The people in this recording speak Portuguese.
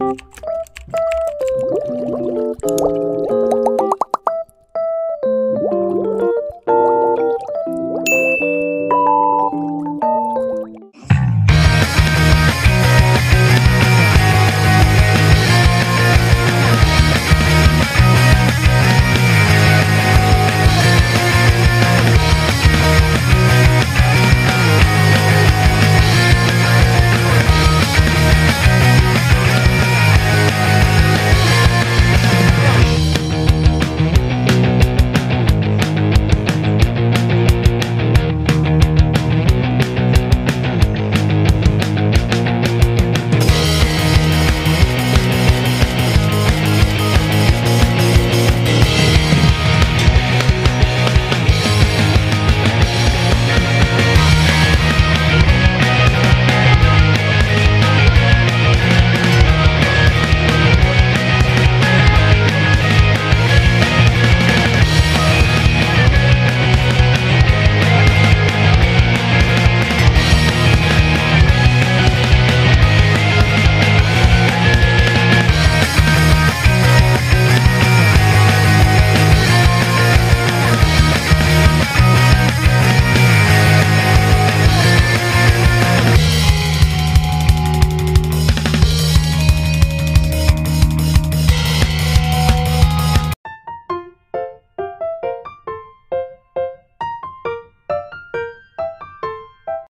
Música